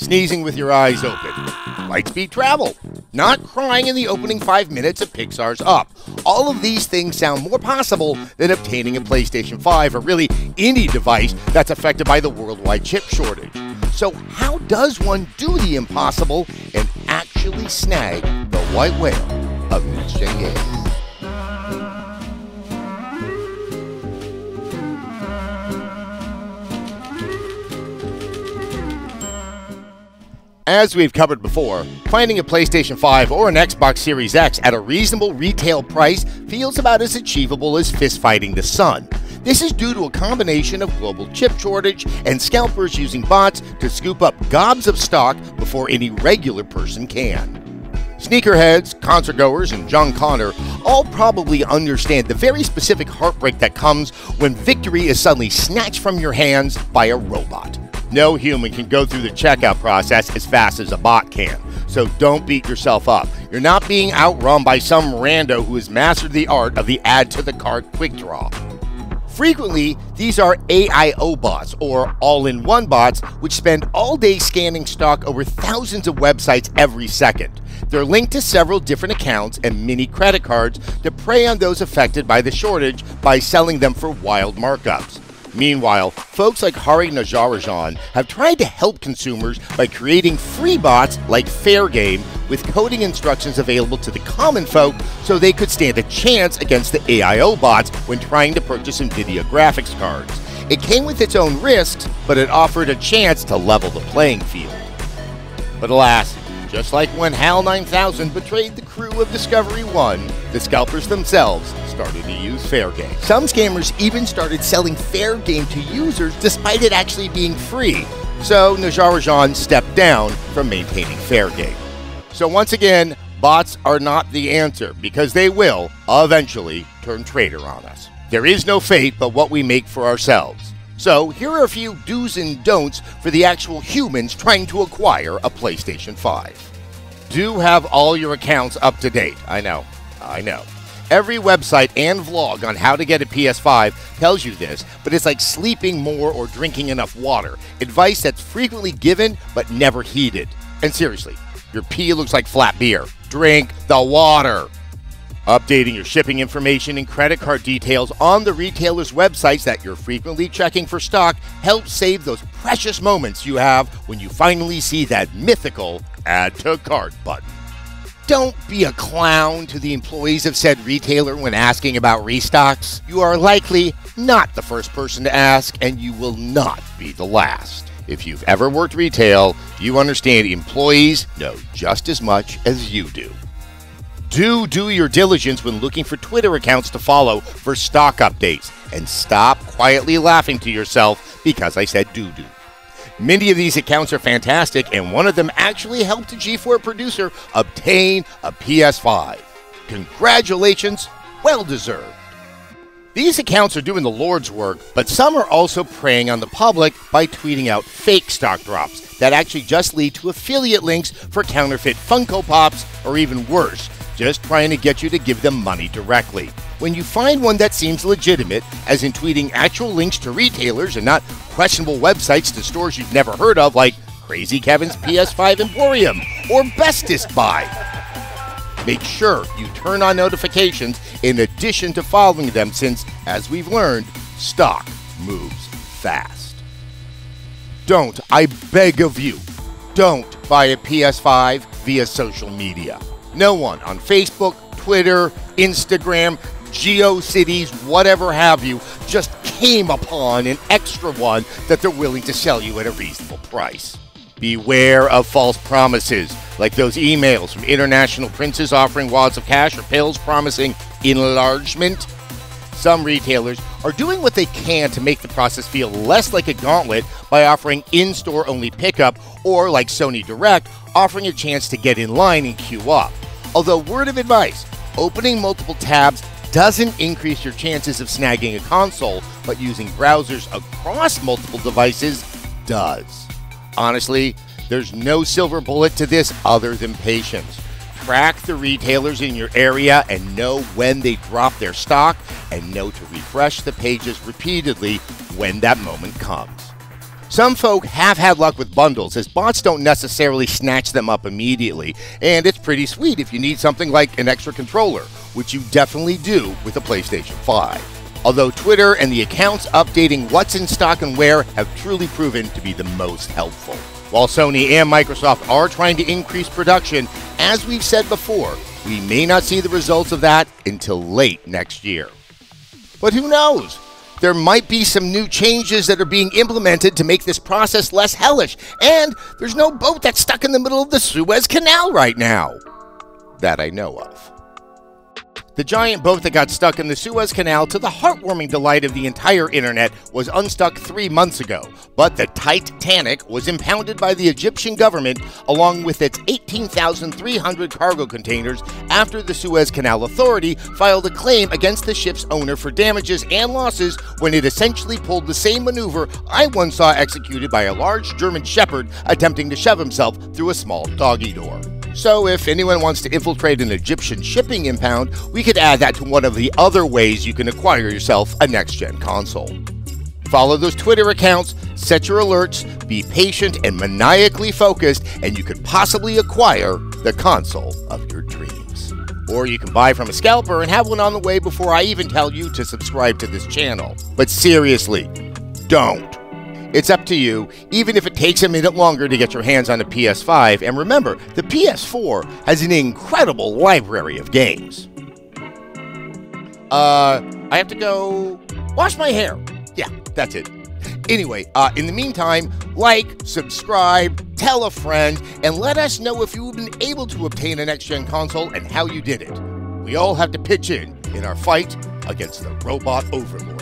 sneezing with your eyes open, Lightspeed Travel, not crying in the opening five minutes of Pixar's Up. All of these things sound more possible than obtaining a PlayStation 5 or really any device that's affected by the worldwide chip shortage. So, how does one do the impossible and actually snag the white whale of next gen games? As we've covered before, finding a PlayStation 5 or an Xbox Series X at a reasonable retail price feels about as achievable as fistfighting the sun. This is due to a combination of global chip shortage and scalpers using bots to scoop up gobs of stock before any regular person can. Sneakerheads, concertgoers, and John Connor all probably understand the very specific heartbreak that comes when victory is suddenly snatched from your hands by a robot. No human can go through the checkout process as fast as a bot can. So don't beat yourself up. You're not being outrun by some rando who has mastered the art of the add to the cart quick draw. Frequently, these are AIO bots, or all in one bots, which spend all day scanning stock over thousands of websites every second. They're linked to several different accounts and mini credit cards to prey on those affected by the shortage by selling them for wild markups. Meanwhile, folks like Hari Nagarajan have tried to help consumers by creating free bots like Fair Game with coding instructions available to the common folk so they could stand a chance against the AIO bots when trying to purchase NVIDIA graphics cards. It came with its own risks, but it offered a chance to level the playing field. But alas, just like when HAL 9000 betrayed the crew of Discovery 1, the scalpers themselves started to use Fair Game. Some scammers even started selling Fair Game to users despite it actually being free. So Nagarajan stepped down from maintaining Fair Game. So once again, bots are not the answer because they will eventually turn traitor on us. There is no fate but what we make for ourselves. So, here are a few do's and don'ts for the actual humans trying to acquire a PlayStation 5. Do have all your accounts up to date. I know, I know. Every website and vlog on how to get a PS5 tells you this, but it's like sleeping more or drinking enough water. Advice that's frequently given but never heeded. And seriously, your pee looks like flat beer. Drink the water updating your shipping information and credit card details on the retailer's websites that you're frequently checking for stock helps save those precious moments you have when you finally see that mythical add to cart button. Don't be a clown to the employees of said retailer when asking about restocks. You are likely not the first person to ask, and you will not be the last. If you've ever worked retail, you understand employees know just as much as you do do do your diligence when looking for Twitter accounts to follow for stock updates. And stop quietly laughing to yourself because I said do do. Many of these accounts are fantastic, and one of them actually helped a G4 producer obtain a PS5. Congratulations, well deserved. These accounts are doing the Lord's work, but some are also preying on the public by tweeting out fake stock drops that actually just lead to affiliate links for counterfeit Funko Pops, or even worse, just trying to get you to give them money directly. When you find one that seems legitimate, as in tweeting actual links to retailers and not questionable websites to stores you've never heard of, like Crazy Kevin's PS5 Emporium or Bestest Buy, make sure you turn on notifications in addition to following them, since, as we've learned, stock moves fast. Don't, I beg of you, don't buy a PS5 via social media. No one on Facebook, Twitter, Instagram, GeoCities, whatever have you, just came upon an extra one that they're willing to sell you at a reasonable price. Beware of false promises, like those emails from international princes offering wads of cash or pills promising enlargement. Some retailers are doing what they can to make the process feel less like a gauntlet by offering in store only pickup, or like Sony Direct, offering a chance to get in line and queue up. Although, word of advice opening multiple tabs doesn't increase your chances of snagging a console, but using browsers across multiple devices does. Honestly, there's no silver bullet to this other than patience. Track the retailers in your area and know when they drop their stock and know to refresh the pages repeatedly when that moment comes. Some folk have had luck with bundles, as bots don't necessarily snatch them up immediately, and it's pretty sweet if you need something like an extra controller, which you definitely do with a PlayStation 5 although Twitter and the accounts updating what's in stock and where have truly proven to be the most helpful. While Sony and Microsoft are trying to increase production, as we've said before, we may not see the results of that until late next year. But who knows? There might be some new changes that are being implemented to make this process less hellish, and there's no boat that's stuck in the middle of the Suez Canal right now. That I know of. The giant boat that got stuck in the Suez Canal, to the heartwarming delight of the entire internet, was unstuck three months ago. But the Titanic was impounded by the Egyptian government along with its 18,300 cargo containers after the Suez Canal Authority filed a claim against the ship's owner for damages and losses when it essentially pulled the same maneuver I once saw executed by a large German shepherd attempting to shove himself through a small doggy door. So, if anyone wants to infiltrate an Egyptian shipping impound, we could add that to one of the other ways you can acquire yourself a next gen console. Follow those Twitter accounts, set your alerts, be patient and maniacally focused, and you could possibly acquire the console of your dreams. Or you can buy from a scalper and have one on the way before I even tell you to subscribe to this channel. But seriously, don't. It's up to you, even if it takes a minute longer to get your hands on a PS5. And remember, the PS4 has an incredible library of games. Uh, I have to go wash my hair. Yeah, that's it. Anyway, uh, in the meantime, like, subscribe, tell a friend, and let us know if you've been able to obtain a next gen console and how you did it. We all have to pitch in in our fight against the robot overlord.